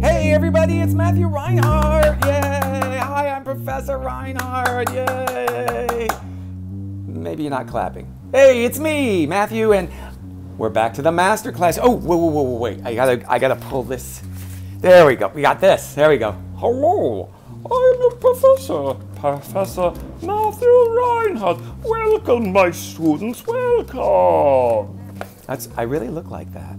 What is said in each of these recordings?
Hey everybody, it's Matthew Reinhart. Yay! Hi, I'm Professor Reinhart. Yay! Maybe you're not clapping. Hey, it's me, Matthew, and we're back to the master class. Oh, whoa, whoa, whoa, wait. I gotta, I gotta pull this. There we go. We got this. There we go. Hello, I'm the professor, Professor Matthew Reinhart. Welcome, my students, welcome. That's, I really look like that.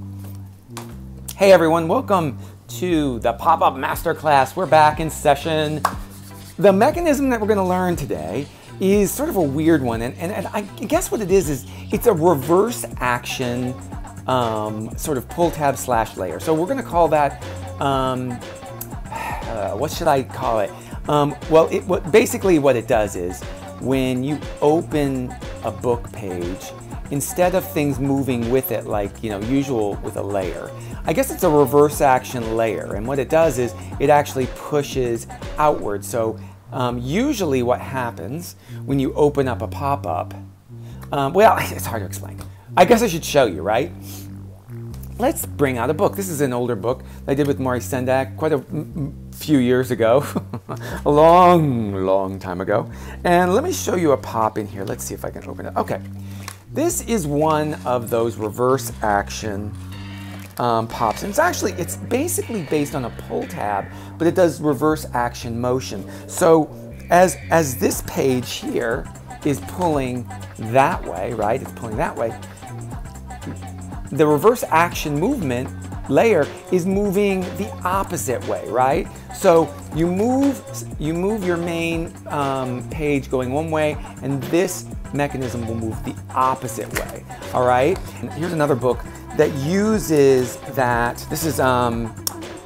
Hey everyone, welcome to the pop-up masterclass. We're back in session. The mechanism that we're gonna learn today is sort of a weird one. And, and, and I guess what it is, is it's a reverse action um, sort of pull tab slash layer. So we're gonna call that, um, uh, what should I call it? Um, well, it, what, basically what it does is when you open a book page, instead of things moving with it like you know usual with a layer. I guess it's a reverse action layer and what it does is it actually pushes outward. So um, usually what happens when you open up a pop-up um, well it's hard to explain. I guess i should show you right? Let's bring out a book. This is an older book i did with Maurice Sendak quite a few years ago a long long time ago. And let me show you a pop in here. Let's see if i can open it. Okay this is one of those reverse action um, pops. And it's actually, it's basically based on a pull tab, but it does reverse action motion. So as, as this page here is pulling that way, right? It's pulling that way. The reverse action movement layer is moving the opposite way, right? So you move, you move your main um, page going one way, and this mechanism will move the opposite way, all right? And here's another book that uses that. This is, um,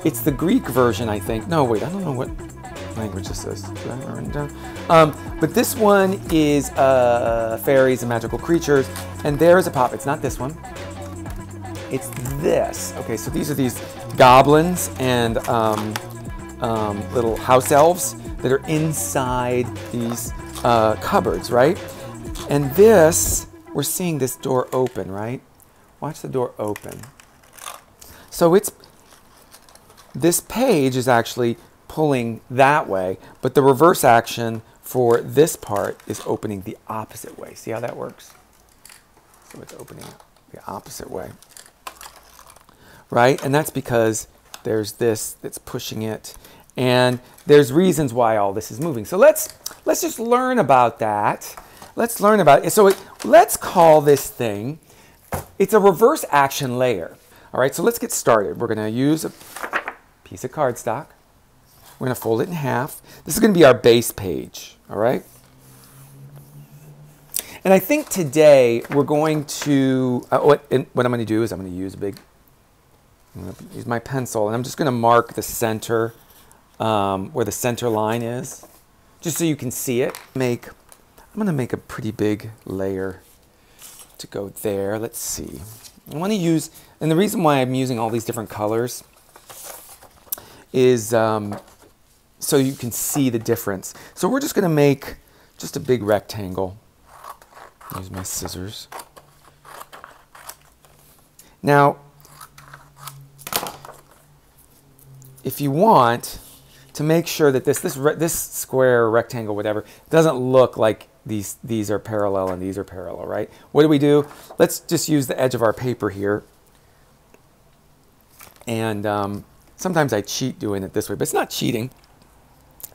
it's the Greek version, I think. No, wait, I don't know what language this is. Um, but this one is uh, fairies and magical creatures, and there is a pop. It's not this one. It's this. Okay, so these are these goblins and um, um, little house elves that are inside these uh, cupboards, right? And this, we're seeing this door open, right? Watch the door open. So it's, this page is actually pulling that way, but the reverse action for this part is opening the opposite way. See how that works? So it's opening the opposite way right? And that's because there's this that's pushing it and there's reasons why all this is moving. So let's let's just learn about that. Let's learn about it. So it, let's call this thing it's a reverse action layer. All right, so let's get started. We're going to use a piece of cardstock. We're going to fold it in half. This is going to be our base page, all right? And I think today we're going to, uh, what, what I'm going to do is I'm going to use a big I'm to use my pencil and I'm just going to mark the center um, where the center line is just so you can see it. Make, I'm going to make a pretty big layer to go there. Let's see. I want to use, and the reason why I'm using all these different colors is um, so you can see the difference. So we're just going to make just a big rectangle. Use my scissors. Now, if you want to make sure that this this this square rectangle whatever doesn't look like these these are parallel and these are parallel right? What do we do? Let's just use the edge of our paper here. And um, sometimes I cheat doing it this way but it's not cheating.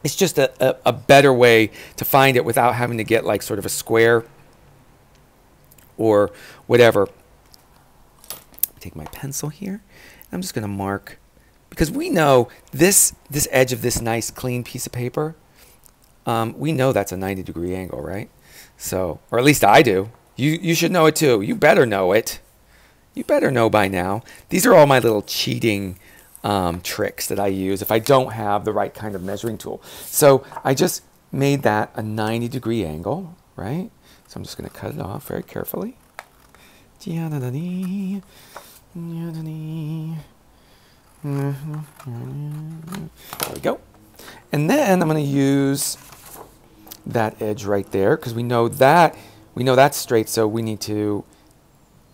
It's just a, a, a better way to find it without having to get like sort of a square or whatever. Take my pencil here. I'm just going to mark because we know this this edge of this nice clean piece of paper um, we know that's a 90 degree angle right? So or at least I do. You you should know it too. You better know it. You better know by now. These are all my little cheating um, tricks that I use if I don't have the right kind of measuring tool. So I just made that a 90 degree angle right? So I'm just going to cut it off very carefully. There we go. And then I'm going to use that edge right there because we know that we know that's straight so we need to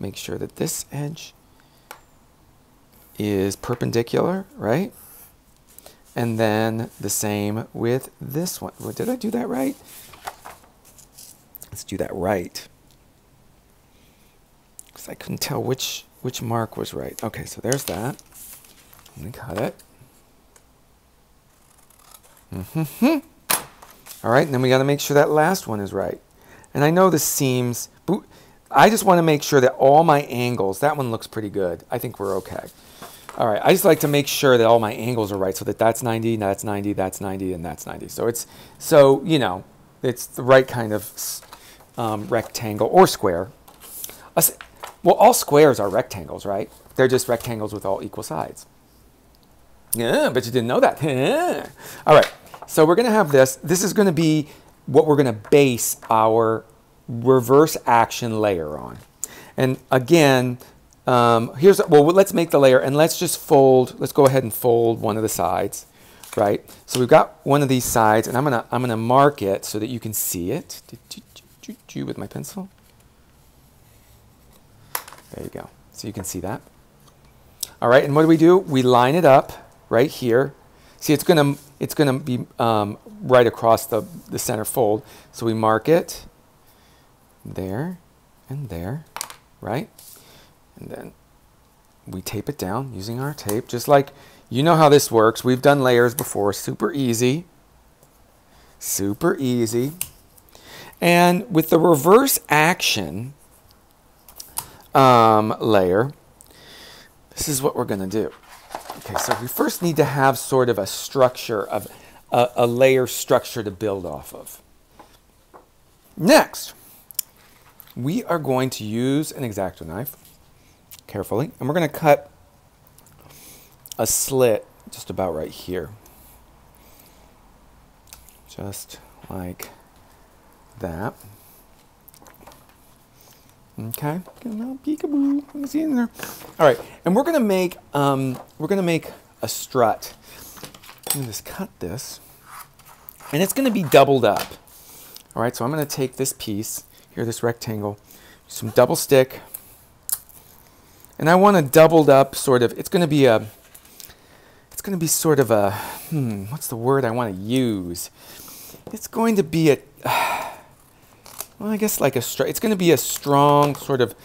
make sure that this edge is perpendicular right And then the same with this one. Well, Did I do that right? Let's do that right. Because I couldn't tell which, which mark was right. Okay, so there's that. Let me cut it. Mm-hmm. All right, and then we got to make sure that last one is right. And I know this seems, I just want to make sure that all my angles, that one looks pretty good. I think we're okay. All right, I just like to make sure that all my angles are right so that that's 90, that's 90, that's 90, and that's 90. So it's, so, you know, it's the right kind of um, rectangle or square. Well, all squares are rectangles, right? They're just rectangles with all equal sides. Yeah, but you didn't know that. all right, so we're going to have this. This is going to be what we're going to base our reverse action layer on. And again, um, here's, well, let's make the layer and let's just fold, let's go ahead and fold one of the sides, right? So we've got one of these sides and I'm gonna, I'm gonna mark it so that you can see it with my pencil. There you go. So you can see that. All right, and what do we do? We line it up right here. See, it's gonna, it's gonna be um, right across the, the center fold. So we mark it there and there, right? And then we tape it down using our tape, just like you know how this works. We've done layers before, super easy. Super easy. And with the reverse action um, layer, this is what we're going to do. Okay, so we first need to have sort of a structure of a, layer structure to build off of. Next, we are going to use an X-Acto knife carefully, and we're going to cut a slit just about right here. Just like that. Okay, get a little peekaboo. See in there. All right, and we're gonna make um, we're gonna make a strut. I'm gonna just cut this, and it's gonna be doubled up. All right, so I'm gonna take this piece here, this rectangle, some double stick, and I want a doubled up sort of, it's going to be a, it's going to be sort of a, hmm, what's the word I want to use? It's going to be a, well, I guess like a strut. It's going to be a strong sort of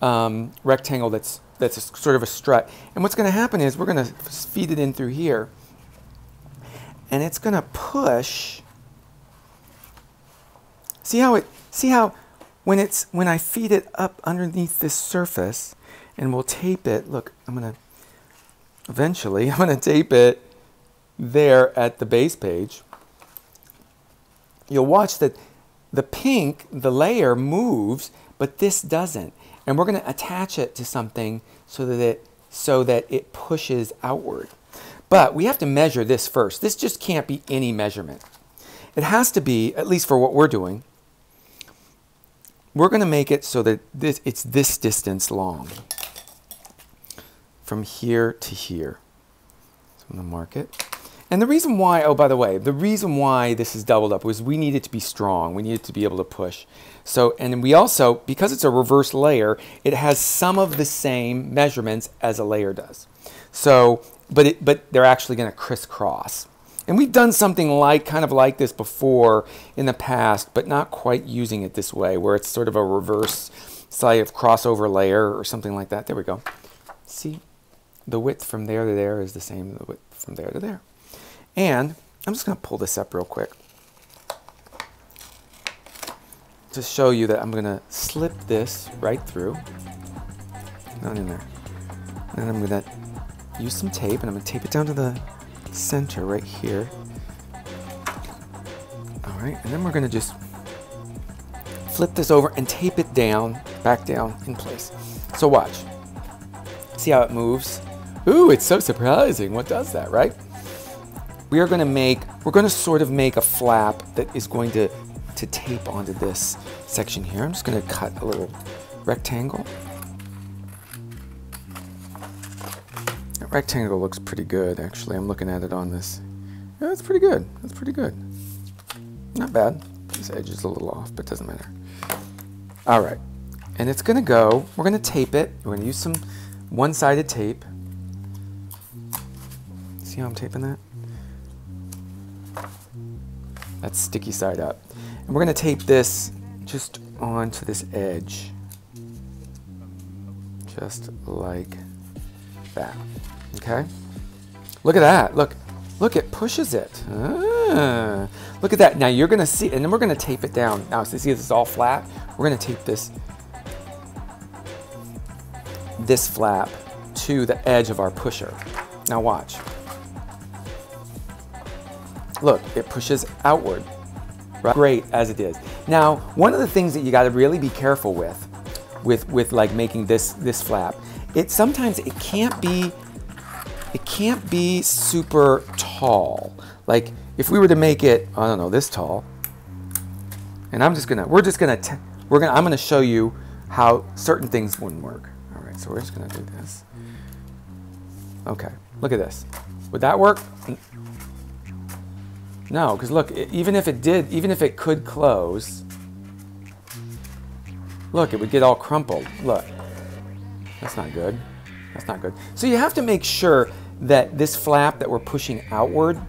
um, rectangle that's, that's sort of a strut. And what's going to happen is we're going to feed it in through here. And it's going to push. See how it, see how when it's, when I feed it up underneath this surface, and we'll tape it. Look, I'm going to eventually, I'm going to tape it there at the base page. You'll watch that the pink, the layer moves, but this doesn't. And we're going to attach it to something so that it, so that it pushes outward. But we have to measure this first. This just can't be any measurement. It has to be, at least for what we're doing, we're going to make it so that this, it's this distance long from here to here. So I'm going to mark it. And the reason why, oh, by the way, the reason why this is doubled up was we needed to be strong. We needed to be able to push. So, and we also, because it's a reverse layer, it has some of the same measurements as a layer does. So, but, it, but they're actually going to crisscross. And we've done something like, kind of like this before in the past, but not quite using it this way, where it's sort of a reverse side of crossover layer or something like that. There we go. See? the width from there to there is the same as the width from there to there. And I'm just going to pull this up real quick to show you that I'm going to slip this right through. Not in there. And I'm going to use some tape and I'm going to tape it down to the center right here. All right, and then we're going to just flip this over and tape it down, back down in place. So watch. See how it moves? Ooh, it's so surprising. What does that, right? We are going to make, we're going to sort of make a flap that is going to, to tape onto this section here. I'm just going to cut a little rectangle. That rectangle looks pretty good, actually. I'm looking at it on this. Yeah, that's pretty good. That's pretty good. Not bad. This edge is a little off, but doesn't matter. All right. And it's going to go, we're going to tape it. We're going to use some one-sided tape. See how I'm taping that? That's sticky side up. And we're going to tape this just onto this edge. Just like that. Okay? Look at that. Look. Look, it pushes it. Ah. Look at that. Now you're going to see, and then we're going to tape it down. Now, see, this is all flat. We're going to tape this, this flap to the edge of our pusher. Now watch. Look, it pushes outward. Right? Great as it is. Now, one of the things that you got to really be careful with, with, with like making this, this flap, it sometimes it can't be it can't be super tall. Like if we were to make it, I don't know, this tall, and I'm just gonna, we're just gonna, we're gonna, I'm gonna show you how certain things wouldn't work. All right, so we're just gonna do this. Okay, look at this. Would that work? No, because look, even if it did, even if it could close, look, it would get all crumpled. Look, that's not good. That's not good. So you have to make sure that this flap that we're pushing outward,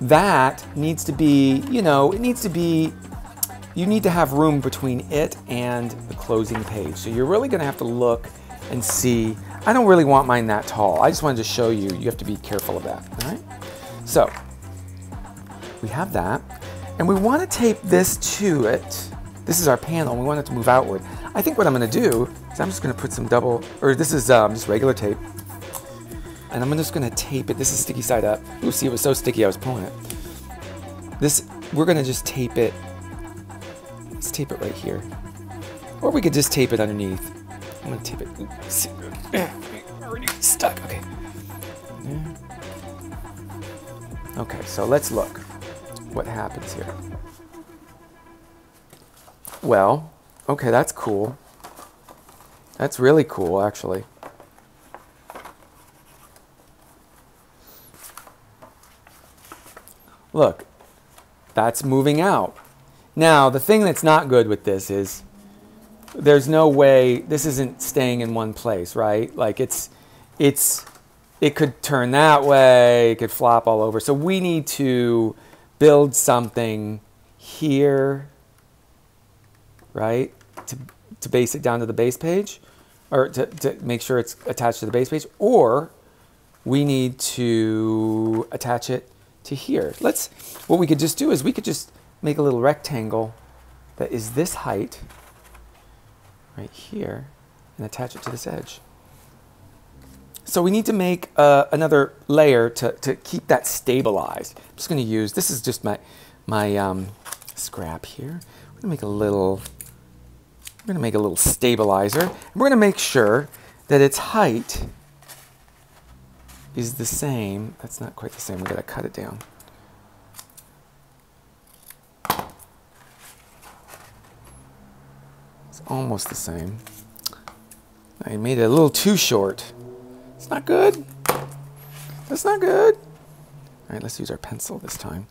that needs to be, you know, it needs to be, you need to have room between it and the closing page. So you're really gonna have to look and see. I don't really want mine that tall. I just wanted to show you, you have to be careful of that, all right? So, we have that. And we wanna tape this to it. This is our panel, we want it to move outward. I think what I'm gonna do is I'm just gonna put some double, or this is um, just regular tape and I'm just gonna tape it. This is sticky side up. You'll see it was so sticky I was pulling it. This, we're gonna just tape it. Let's tape it right here. Or we could just tape it underneath. I'm gonna tape it. Already stuck, okay. Okay, so let's look what happens here. Well, okay, that's cool. That's really cool, actually. Look, that's moving out. Now, the thing that's not good with this is there's no way this isn't staying in one place, right? Like it's it's it could turn that way, it could flop all over. So we need to build something here, right? To to base it down to the base page or to, to make sure it's attached to the base page or we need to attach it to here. Let's, what we could just do is we could just make a little rectangle that is this height right here and attach it to this edge. So we need to make uh, another layer to, to keep that stabilized. I'm just going to use, this is just my, my um, scrap here. We're going to make a little, we're to make a little stabilizer. And we're going to make sure that its height is the same. That's not quite the same. we got to cut it down. It's almost the same. I made it a little too short. It's not good. That's not good. All right, let's use our pencil this time.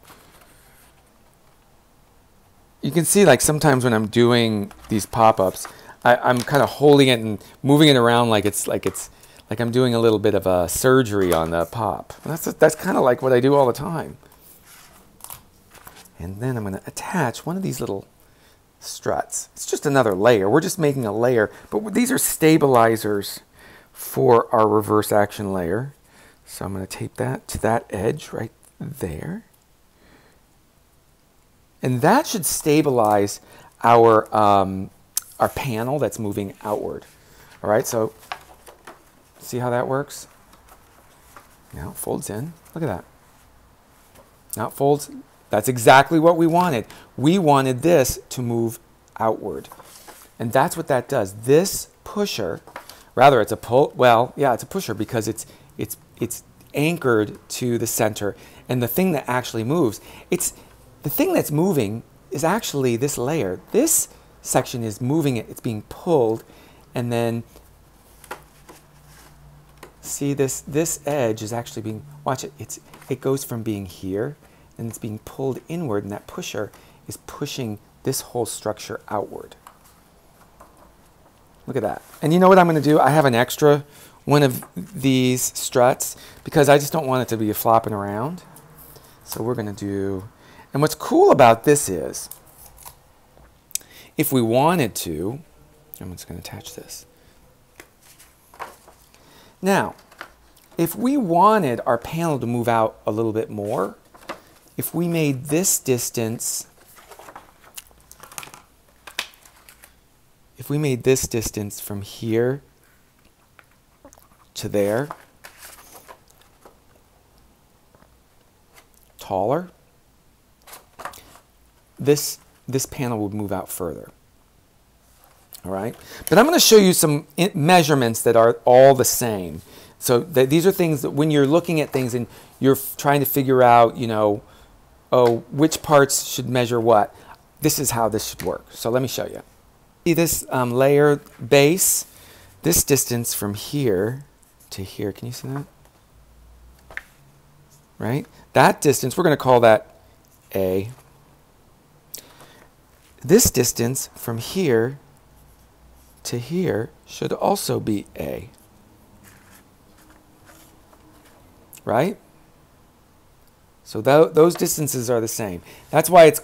You can see like sometimes when I'm doing these pop-ups, I'm kind of holding it and moving it around like it's like it's like I'm doing a little bit of a surgery on the pop. That's, that's kind of like what I do all the time. And then I'm going to attach one of these little struts. It's just another layer. We're just making a layer, but these are stabilizers for our reverse action layer. So I'm going to tape that to that edge right there. And that should stabilize our, um, our panel that's moving outward. All right, so See how that works? Now it folds in. Look at that. Now it folds. That's exactly what we wanted. We wanted this to move outward. And that's what that does. This pusher, rather it's a pull, well, yeah, it's a pusher because it's, it's, it's anchored to the center. And the thing that actually moves, it's, the thing that's moving is actually this layer. This section is moving it, it's being pulled, and then see this, this edge is actually being, watch it, it's, it goes from being here and it's being pulled inward and that pusher is pushing this whole structure outward. Look at that. And you know what I'm going to do? I have an extra one of these struts because I just don't want it to be flopping around. So we're going to do, and what's cool about this is, if we wanted to, I'm just going to attach this. Now, if we wanted our panel to move out a little bit more, if we made this distance, if we made this distance from here to there, taller, this, this panel would move out further. All right, but I'm going to show you some measurements that are all the same. So th these are things that when you're looking at things and you're trying to figure out, you know, oh, which parts should measure what, this is how this should work. So let me show you. See this um, layer base, this distance from here to here, can you see that? Right? That distance, we're going to call that A. This distance from here to here should also be A. Right? So th those distances are the same. That's why it's,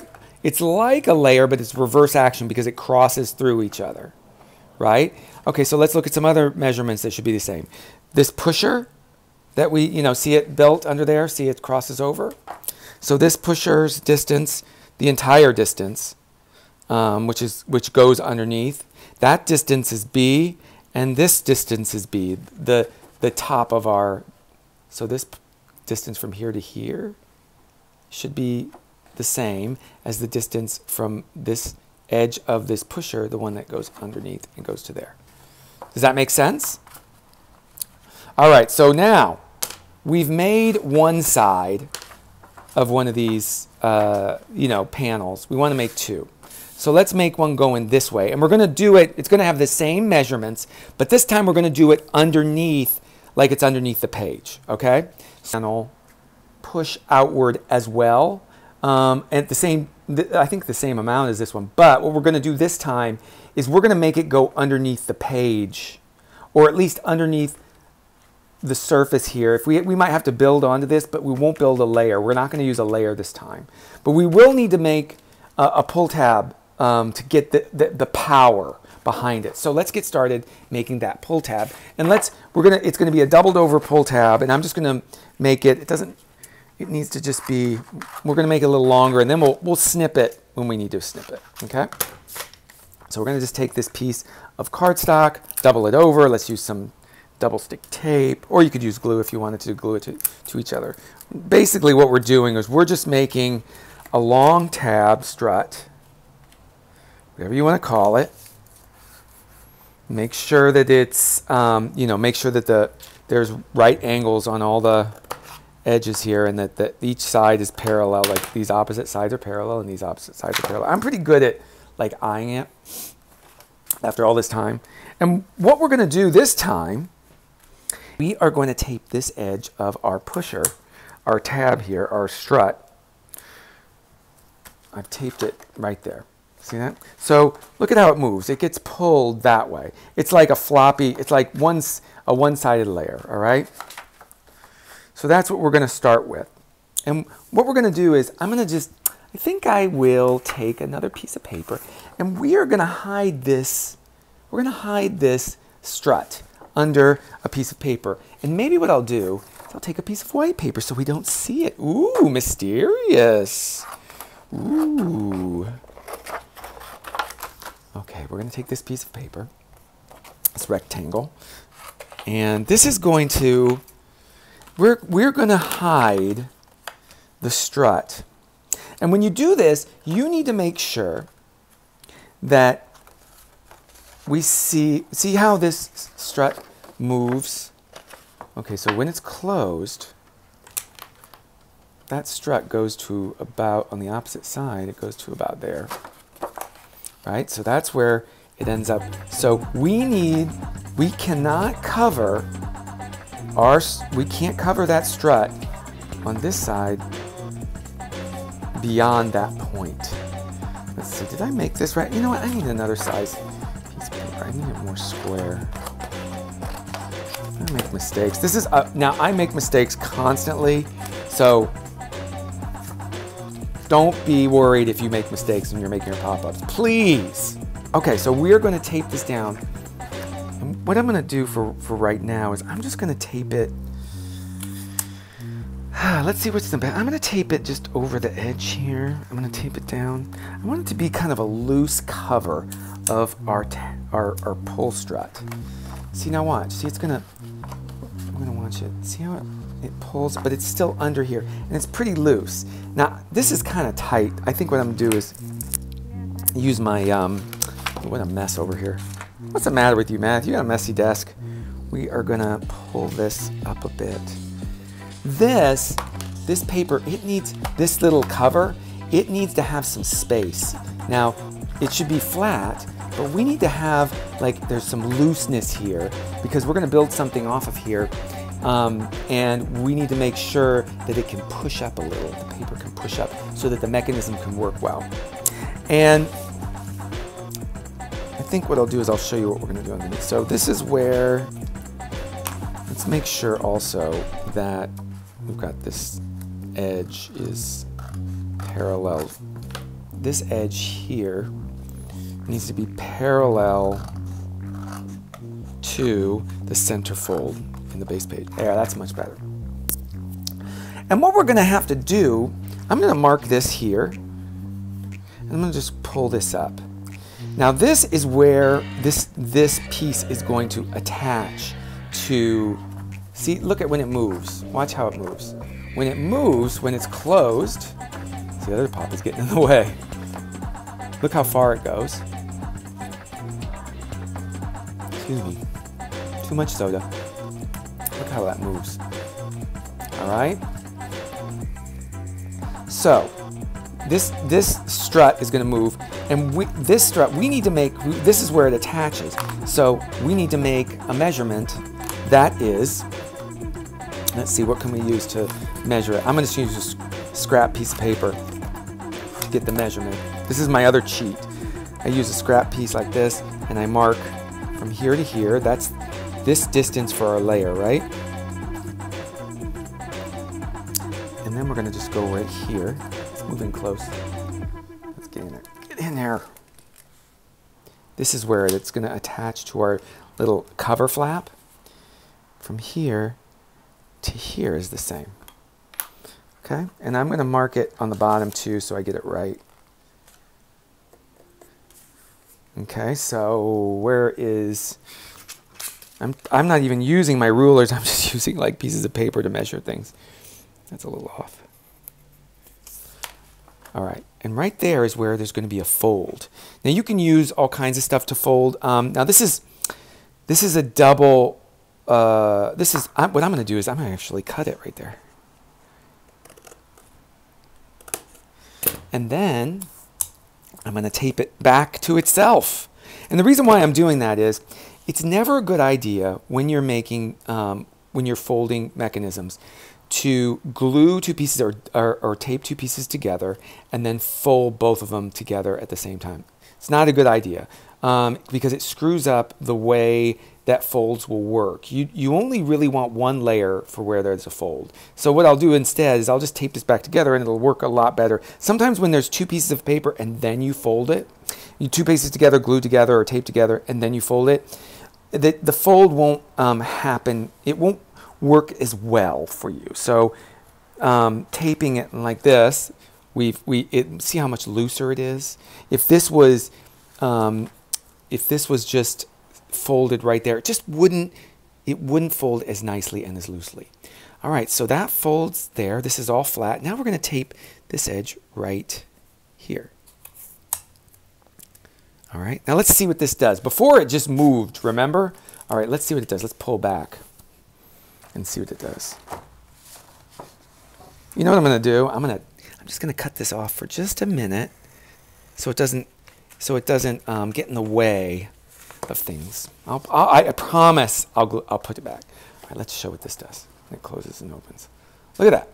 it's like a layer, but it's reverse action because it crosses through each other. Right? Okay, so let's look at some other measurements that should be the same. This pusher that we, you know, see it built under there, see it crosses over. So this pusher's distance, the entire distance, um, which is which goes underneath, that distance is b, and this distance is b, the the top of our. So this distance from here to here should be the same as the distance from this edge of this pusher, the one that goes underneath and goes to there. Does that make sense? All right, so now we've made one side of one of these, uh, you know, panels. We want to make two. So let's make one going this way. And we're going to do it, it's going to have the same measurements, but this time we're going to do it underneath, like it's underneath the page, okay? Panel push outward as well. Um, and the same, I think the same amount as this one. But what we're going to do this time is we're going to make it go underneath the page, or at least underneath the surface here. If we, we might have to build onto this, but we won't build a layer. We're not going to use a layer this time. But we will need to make a, a pull tab um, to get the, the, the, power behind it. So let's get started making that pull tab. And let's, we're gonna, it's gonna be a doubled over pull tab and I'm just gonna make it, it doesn't, it needs to just be, we're gonna make it a little longer and then we'll, we'll snip it when we need to snip it, okay? So we're gonna just take this piece of cardstock, double it over, let's use some double stick tape, or you could use glue if you wanted to glue it to, to each other. Basically what we're doing is we're just making a long tab strut, whatever you want to call it. Make sure that it's, um, you know, make sure that the there's right angles on all the edges here and that, that each side is parallel, like these opposite sides are parallel and these opposite sides are parallel. I'm pretty good at like eyeing it after all this time. And what we're going to do this time, we are going to tape this edge of our pusher, our tab here, our strut. I've taped it right there. See that? So look at how it moves. It gets pulled that way. It's like a floppy, it's like one, a one-sided layer, all right? So that's what we're going to start with. And what we're going to do is I'm going to just, I think I will take another piece of paper and we are going to hide this, we're going to hide this strut under a piece of paper. And maybe what I'll do is I'll take a piece of white paper so we don't see it. Ooh, mysterious. Ooh. Okay, we're going to take this piece of paper, this rectangle, and this is going to, we're, we're going to hide the strut. And when you do this, you need to make sure that we see, see how this strut moves? Okay, so when it's closed, that strut goes to about, on the opposite side, it goes to about there right? So that's where it ends up. So we need, we cannot cover our, we can't cover that strut on this side beyond that point. Let's see, did I make this right? You know what, I need another size piece of paper. I need it more square. I make mistakes. This is, uh, now I make mistakes constantly. So Don't be worried if you make mistakes when you're making your pop-ups. Please. Okay, so we're going to tape this down. What I'm going to do for, for right now is I'm just going to tape it. Let's see what's in the best. I'm going to tape it just over the edge here. I'm going to tape it down. I want it to be kind of a loose cover of our, our, our pull strut. See, now watch. See, it's going to, I'm going to watch it. See how it, it pulls, but it's still under here, and it's pretty loose. Now, this is kind of tight. I think what I'm going to do is use my, um, what a mess over here. What's the matter with you, Matt? You got a messy desk. We are to pull this up a bit. This, this paper, it needs, this little cover, it needs to have some space. Now, it should be flat, but we need to have, like, there's some looseness here because we're going to build something off of here um, and we need to make sure that it can push up a little, the paper can push up so that the mechanism can work well. And think what I'll do is I'll show you what we're going to do underneath. So this is where, let's make sure also that we've got this edge is parallel. This edge here needs to be parallel to the center fold in the base page. Yeah, that's much better. And what we're going to have to do, I'm going to mark this here. And I'm to just pull this up. Now this is where this, this piece is going to attach to, see, look at when it moves. Watch how it moves. When it moves, when it's closed, see, the other pop is getting in the way. Look how far it goes. Excuse me. Too much soda. Look how that moves. All right? So, this, this strut is going to move, and we, this strut, we need to make, this is where it attaches. So, we need to make a measurement that is, let's see, what can we use to measure it? I'm going to use a scrap piece of paper to get the measurement. This is my other cheat. I use a scrap piece like this, and I mark from here to here. That's this distance for our layer, right? And then we're going to just go right here. Let's move in close. There. This is where it's going to attach to our little cover flap. From here to here is the same. Okay, and I'm going to mark it on the bottom too so I get it right. Okay, so where is I'm, I'm not even using my rulers. I'm just using like pieces of paper to measure things. That's a little off. All right, and right there is where there's going to be a fold. Now you can use all kinds of stuff to fold. Um, now this is this is a double. Uh, this is I'm, what I'm going to do is I'm going to actually cut it right there, and then I'm going to tape it back to itself. And the reason why I'm doing that is it's never a good idea when you're making, um, when you're folding mechanisms to glue two pieces or, or, or, tape two pieces together and then fold both of them together at the same time. It's not a good idea um, because it screws up the way that folds will work. You, you only really want one layer for where there's a fold. So what I'll do instead is I'll just tape this back together and it'll work a lot better. Sometimes when there's two pieces of paper and then you fold it, you two pieces together, glue together or tape together and then you fold it, the, the fold won't um, happen, it won't work as well for you. So um, taping it like this, we've, we, it, see how much looser it is? If this was, um, if this was just folded right there, it just wouldn't, it wouldn't fold as nicely and as loosely. All right, so that folds there. This is all flat. Now we're going to tape this edge right here. All right, now let's see what this does. Before it just moved, remember? All right, let's see what it does. Let's pull back and see what it does. You know what I'm gonna do? I'm gonna, I'm just gonna cut this off for just a minute so it doesn't, so it doesn't um, get in the way of things. I'll, I'll, i promise I'll, I'll put it back. All right, let's show what this does. It closes and opens. Look at that.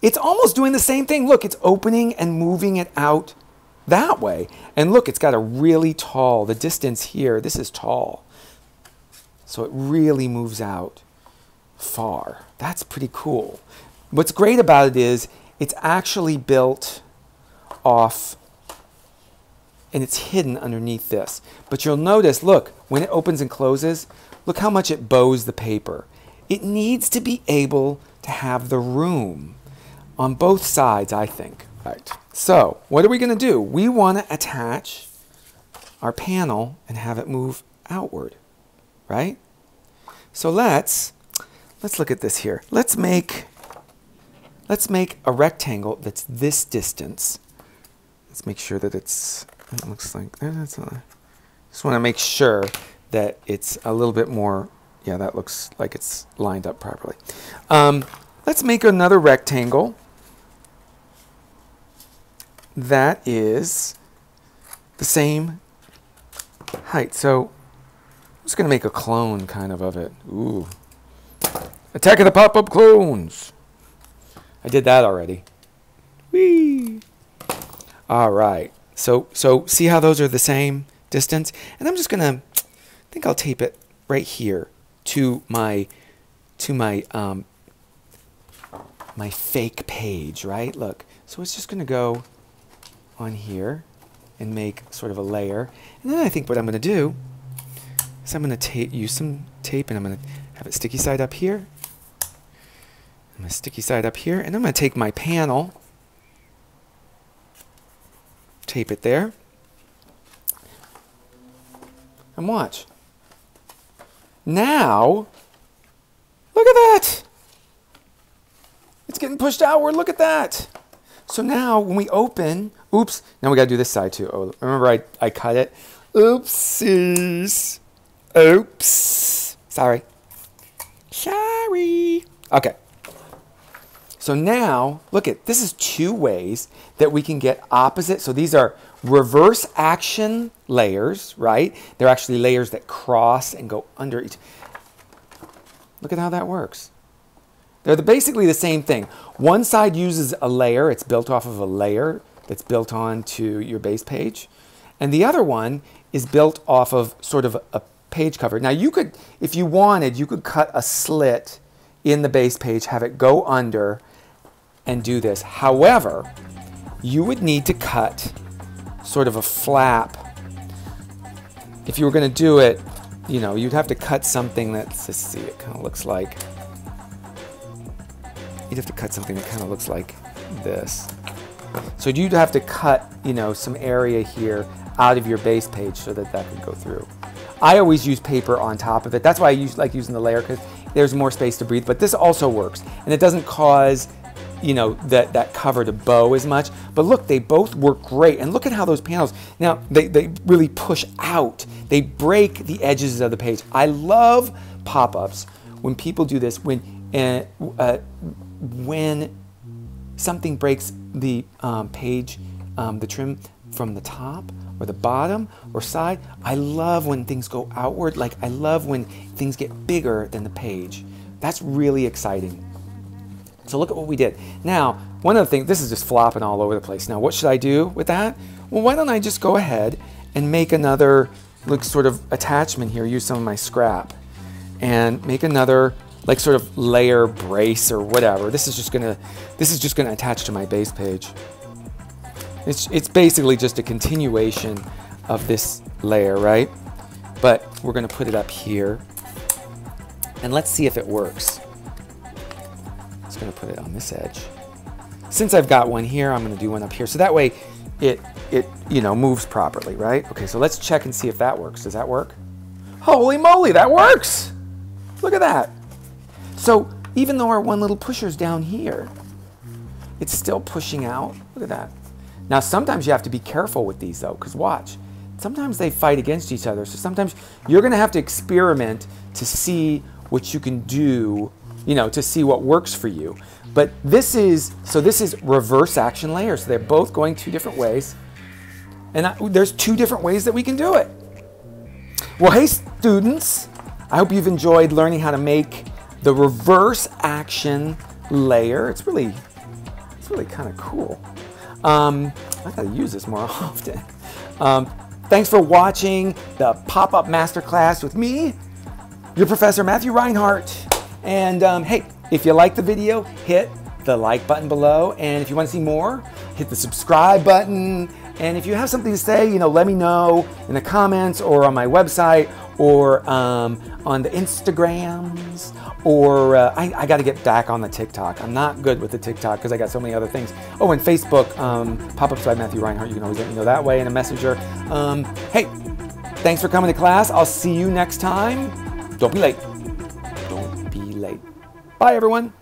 It's almost doing the same thing. Look, it's opening and moving it out that way. And look, it's got a really tall, the distance here, this is tall. So it really moves out far. That's pretty cool. What's great about it is it's actually built off and it's hidden underneath this. But you'll notice, look, when it opens and closes, look how much it bows the paper. It needs to be able to have the room on both sides, I think. Right. So what are we going to do? We want to attach our panel and have it move outward, right? So let's let's look at this here. Let's make let's make a rectangle that's this distance. Let's make sure that it's it looks like that's a, just want to make sure that it's a little bit more yeah that looks like it's lined up properly. Um, let's make another rectangle that is the same height. So I'm just going to make a clone kind of of it. Ooh. Attack of the pop-up clones. I did that already. Whee! All right. So, so see how those are the same distance? And I'm just going to, I think I'll tape it right here to my, to my, um, my fake page, right? Look. So it's just going to go on here and make sort of a layer. And then I think what I'm going to do is I'm going to use some tape and I'm going to have it sticky side up here. I'm going to sticky side up here and I'm going to take my panel, tape it there, and watch. Now, look at that. It's getting pushed outward. Look at that. So now when we open, oops, now we got to do this side too. Oh, remember I, I cut it? Oopsies. Oops. Sorry. Sorry. Okay. So now, look at this is two ways that we can get opposite. So these are reverse action layers, right? They're actually layers that cross and go under each. Look at how that works. They're the, basically the same thing. One side uses a layer, it's built off of a layer that's built onto your base page. And the other one is built off of sort of a page cover. Now you could, if you wanted, you could cut a slit in the base page, have it go under and do this. However, you would need to cut sort of a flap. If you were going to do it, you know, you'd have to cut something that's, let's see, it kind of looks like you'd have to cut something that kind of looks like this. So you'd have to cut, you know, some area here out of your base page so that that could go through. I always use paper on top of it. That's why I use, like using the layer because there's more space to breathe. But this also works, and it doesn't cause, you know, that that cover to bow as much. But look, they both work great, and look at how those panels now they they really push out. They break the edges of the page. I love pop-ups when people do this. When uh, uh, when something breaks the um, page, um, the trim from the top or the bottom or side, I love when things go outward. Like I love when things get bigger than the page. That's really exciting. So look at what we did. Now, one of the things, this is just flopping all over the place. Now, what should I do with that? Well, why don't I just go ahead and make another like sort of attachment here, use some of my scrap and make another like sort of layer brace or whatever. This is just gonna this is just gonna attach to my base page. It's it's basically just a continuation of this layer, right? But we're gonna put it up here. And let's see if it works. Just gonna put it on this edge. Since I've got one here, I'm gonna do one up here. So that way it it you know moves properly, right? Okay, so let's check and see if that works. Does that work? Holy moly, that works! Look at that. So even though our one little pusher is down here, it's still pushing out. Look at that. Now sometimes you have to be careful with these though, because watch. Sometimes they fight against each other. So sometimes you're to have to experiment to see what you can do, you know, to see what works for you. But this is, so this is reverse action layers. So they're both going two different ways. And I, there's two different ways that we can do it. Well, hey students, I hope you've enjoyed learning how to make the reverse action layer. It's really, it's really kind of cool. Um, I gotta use this more often. Um, thanks for watching the pop-up masterclass with me, your professor Matthew Reinhart. And um, hey, if you like the video, hit the like button below. And if you want to see more, hit the subscribe button. And if you have something to say, you know, let me know in the comments or on my website or um, on the Instagrams or uh, I, I got to get back on the TikTok. I'm not good with the TikTok because I got so many other things. Oh, and Facebook, um, pop ups by Matthew Reinhart. You can always let me know that way in a messenger. Um, hey, thanks for coming to class. I'll see you next time. Don't be late. Bye, everyone.